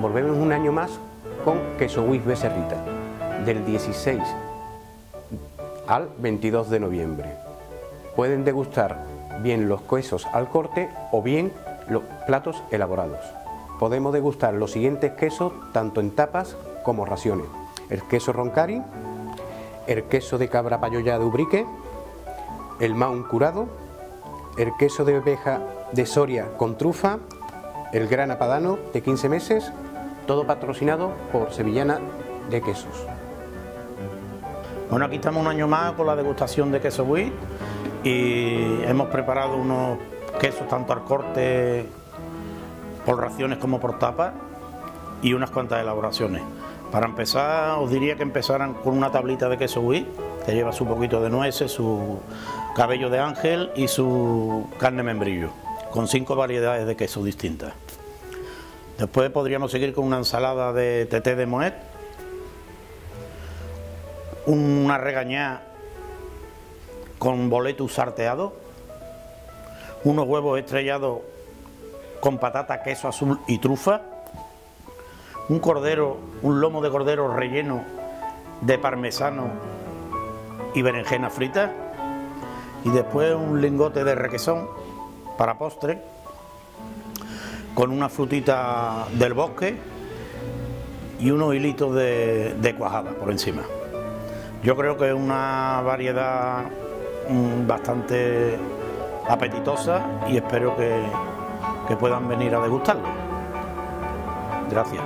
volvemos un año más con queso Wis Becerrita, del 16 al 22 de noviembre. Pueden degustar bien los quesos al corte o bien los platos elaborados. Podemos degustar los siguientes quesos tanto en tapas como raciones. El queso roncari, el queso de cabra payoya de Ubrique, el maun curado, el queso de oveja de Soria con trufa, el grana padano de 15 meses, todo patrocinado por Sevillana de Quesos. Bueno, aquí estamos un año más con la degustación de queso buey y hemos preparado unos quesos tanto al corte por raciones como por tapas y unas cuantas elaboraciones. Para empezar, os diría que empezaran con una tablita de queso buey, que lleva su poquito de nueces, su cabello de ángel y su carne membrillo, con cinco variedades de queso distintas. Después podríamos seguir con una ensalada de teté de moet, una regañá con boletus sarteado, unos huevos estrellados con patata, queso azul y trufa, un cordero, un lomo de cordero relleno de parmesano y berenjena frita, y después un lingote de requesón para postre, con una frutita del bosque y unos hilitos de, cuajada por encima. Yo creo que es una variedad mm, bastante apetitosa y espero que, que puedan venir a degustarlo. Gracias.